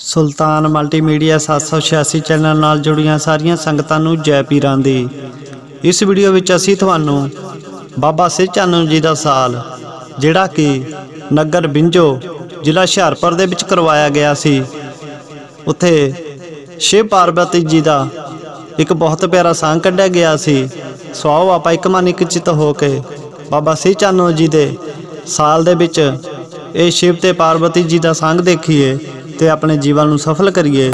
ਸੁਲਤਾਨ multimedia 786 channel ਨਾਲ ਜੁੜੀਆਂ ਸਾਰੀਆਂ ਸੰਗਤਾਂ ਨੂੰ ਜੈ ਪੀਰਾਂ ਦੀ। ਇਸ ਵੀਡੀਓ ਵਿੱਚ ਅਸੀਂ ਤੁਹਾਨੂੰ ਬਾਬਾ ਸਿਰਚੰਨ ਜੀ ਦਾ ਸਾਲ, ਜਿਹੜਾ ਕਿ ਨਗਰ ਬਿੰਜੋ ਜ਼ਿਲ੍ਹਾ ਹੁਸ਼ਿਆਰਪੁਰ ਦੇ ਵਿੱਚ ਕਰਵਾਇਆ ਗਿਆ ਸੀ। ਉੱਥੇ ਸ਼ਿਵ ਪਾਰਵਤੀ ਜੀ ਦਾ ਇੱਕ ਬਹੁਤ ਪਿਆਰਾ ਸਾਂਗ ਕੱਢਿਆ ਗਿਆ ਸੀ। ਸੋ ਆਓ ਆਪਾਂ ਇੱਕ ਮਨ ਇੱਕ ਚਿਤ ਹੋ ਕੇ ਬਾਬਾ ਸਿਰਚੰਨ ਜੀ ਦੇ ਸਾਲ ਦੇ ਵਿੱਚ ਇਹ ਸ਼ਿਵ ਤੇ ਪਾਰਵਤੀ ਜੀ ਦਾ ਸੰਗ ਦੇਖੀਏ। ਤੇ ਆਪਣੇ ਜੀਵਨ ਨੂੰ ਸਫਲ ਕਰੀਏ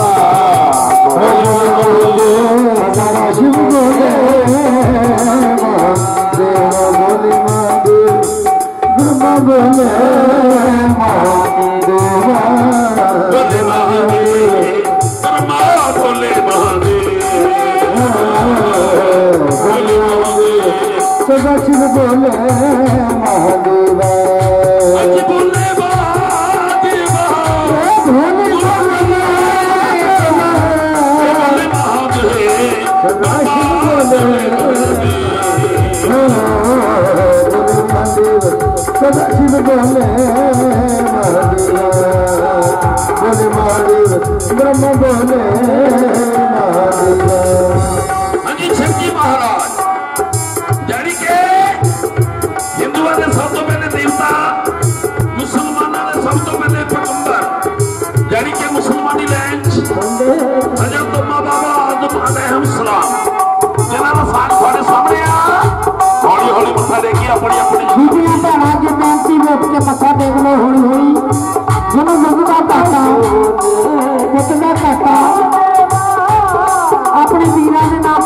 ਬੋਲੇ ਮਹਾਦੇਵ ਪਰਮਾ ਬੋਲੇ ਮਹਾਦੇਵ ਬੋਲੇ ਮਹਾਦੇਵ ਸਦਾ ਸ਼ਿਵ ਬੋਲੇ ਨੇ ਹੋਈ ਹੋਈ ਜਿਹਨੂੰ ਯੁੱਗ ਦਾ ਘਾਟਾ ਜਿੱਤ ਦਾ ਘਾਟਾ ਆਪਣੇ ਵੀਰਾਂ ਦੇ ਨਾਮ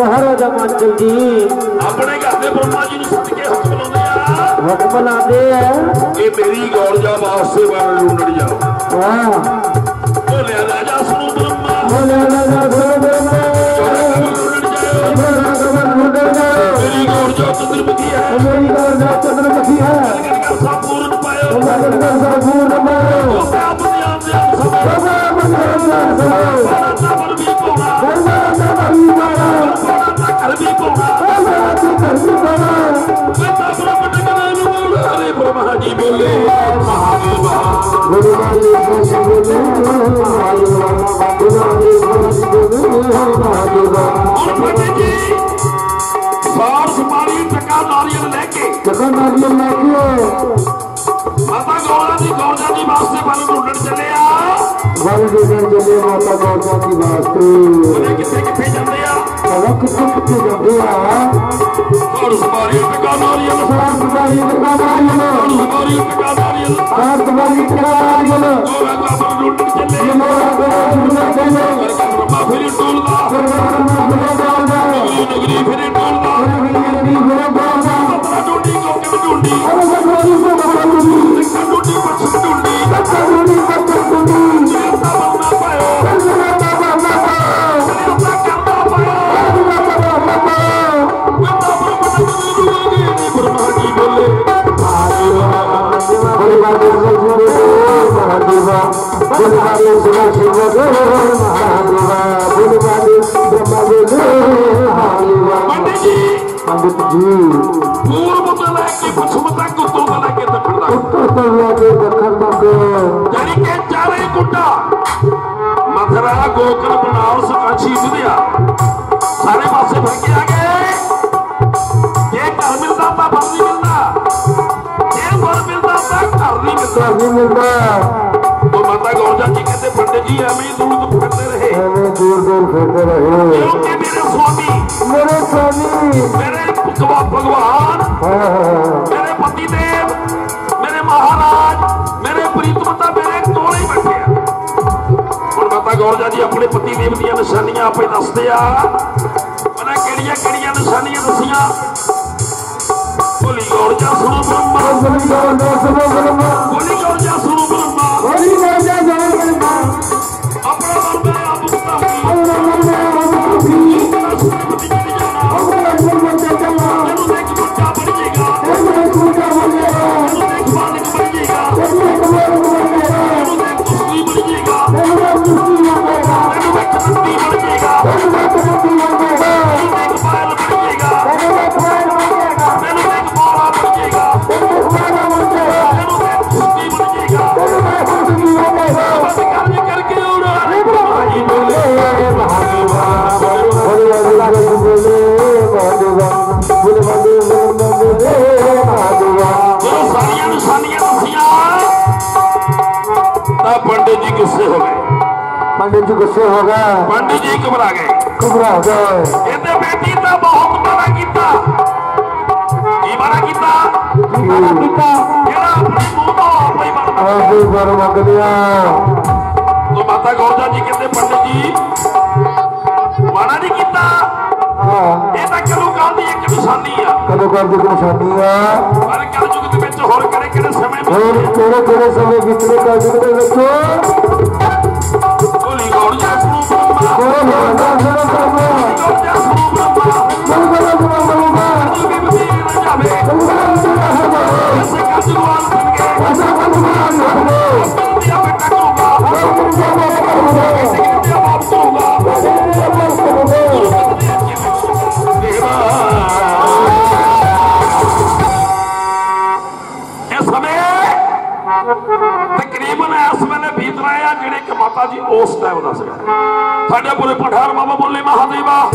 ਮਹਾਰਾਜਾ ਮੰਚਲ ਜੀ ਆਪਣੇ ਘਰ ਦੇ ਬ੍ਰਹਮਾ ਜੀ ਨੂੰ ਸੱਦ ਕੇ ਹੁਕਮ ਲਾਉਂਦੇ ਆ ਹੁਕਮ ਲਾਦੇ ਆ ਇਹ ਮੇਰੀ ਗੌਰਜਾ ਵਾਸਤੇ ਵਾਰ ਲੁੰਡੜ ਜਾ ਵਾਹ ਬੋਲਿਆ ਰਾਜਾ ਸੁਣੋ ਬ੍ਰਹਮਾ ਬੋਲੇ ਰਾਜਾ ਗੁਰੂ ਲੁੰਡੜ ਜਾਓ ਮੇਰੀ ਗੌਰਜਾ ਚੰਦਰਮੁਖੀ ਹੈ ਮੇਰੀ ਗੱਲ ਦਾ ਚੰਦਰਮੁਖੀ ਹੈ ਕਰ ਸੰਪੂਰਨ ਪਾਇਓ ਮਗਰ ਦਾ ਸਰਬੂਰ ਮਾਰੋ ਉਹ ਆਪ ਨਿਆਮ ਦੇ ਆਪ ਸਭ ਬਾਬਾ ਮੰਦਰ ਦਾ ਸਰੋ और फतेह जी साफ़ सुपारी टका नारियल लेके टका नारियल लेके माता गौरा जी गौजा जी वास्ते बल ढूंढन चले आ बल ढूंढन चले माता गौजा जी वास्ते उन्हें किथे किथे जाते आ चलो किथे किथे जाते आ और सुपारी टका नारियल साफ़ सुपारी टका नारियल और सुपारी टका नारियल साफ़ सुपारी टका नारियल गौरा का बल ढूंढन चले मोरा गौरा ढूंढन चले कर कर बाबू जी टोल दा Bolivar, Bolivar, Bolivar, Bolivar, Bolivar, पंडित जी पूर्व तो लेके पश्चिम तक उत्तर तो लेके दक्षिण तक उत्तर से लेके दक्षिण तक यानी के चारे कुंडा मथुरा गोकर बनारस काशी विद्या सारे पासे भरके आ गए ये घर मिलता था घर नहीं मिलता ये घर मिलता था घर नहीं मिलता नहीं मिलता तो माता गौजा जी कहते पंडित जी हमें दूर दूर फिरते रहे हमें दूर दूर फिरते रहे मेरे स्वामी मेरे स्वामी ਫਿਰਦੇ ਰਹੇ ਕਿਉਂਕਿ ਮੇਰੇ ਸੁਆਮੀ ਮੇਰੇ ਸਵਾਮੀ ਮੇਰੇ ਭਗਵਾ- ਭਗਵਾਨ ਹਾਂ ਹਾਂ ਮੇਰੇ ਪਤੀ ਦੇਵ ਮੇਰੇ ਮਹਾਰਾਜ ਮੇਰੇ ਪ੍ਰੀਤਮਤਾ ਮੇਰੇ ਕੋਲ ਹੀ ਬੈਠੇ ਆ ਹੁਣ ਮਾਤਾ ਗੌਰਜਾ ਜੀ ਆਪਣੇ ਪਤੀ ਦੇਵ ਦੀਆਂ ਨਿਸ਼ਾਨੀਆਂ ਆਪੇ ਦੱਸਦੇ ਆ ਉਹਨਾਂ ਕਿਹੜੀਆਂ ਕਿਹੜੀਆਂ ਨਿਸ਼ਾਨੀਆਂ ਦੱਸੀਆਂ ਬੋਲੀ ਗੌਰਜਾ ਸੁਣੋ ਬ੍ਰਹਮਾ ਬੋਲੀ ਗੋਲ ਦਾ ਸੁਣੋ ਬਰਮਾ ਪੰਡਿਤ ਜੀ ਗੁੱਸੇ ਹੋ ਗਏ पंडित जी गुस्से हो गए ਪੰਡਿਤ ਜੀ ਘਬਰਾ ਗਏ घबरा गए ਇਹਦੇ ਬੇਟੀ ਤਾਂ ਬਹੁਤ ਮਾੜਾ ਕੀਤਾ ਕੀ ਮਾੜਾ ਕੀਤਾ ਜਿਹੜਾ ਆਪਣੇ ਮੂੰਹ ਤੋਂ ਆਪ ਹੀ ਬਣਦਾ ऐसे पर मग लिया ਤੋ ਮਾਤਾ ਗੌਰਜਾ ਜੀ ਕਹਿੰਦੇ ਪੰਡਿਤ ਜੀ ਮਾੜਾ ਨਹੀਂ ਕੀਤਾ हाँ ਇਹ ਤਾਂ ਕਲੂ ਕਾਲ ਦੀ ਇੱਕ ਨਿਸ਼ਾਨੀ ਆ कदों कर दी निशानी है ਪਰ ਕਲਯੁਗ ਦੇ ਵਿੱਚ ਹੋਰ ਕਿਹੜੇ ਕਿਹੜੇ ਸਮੇਂ और ਵਿੱਚ तेरे तेरे समय बीतने का जुग ਵੇਲੇ ਆ ਜਿਹੜੇ ਕਿ ਮਾਤਾ ਜੀ ਉਸ ਟਾਈਮ ਦੱਸ ਗਏ ਸਾਡੇ ਪੂਰੇ ਪਠਾਰ ਬਾਬਾ ਬੋਲੇ ਮਹਾਦੇਵਾ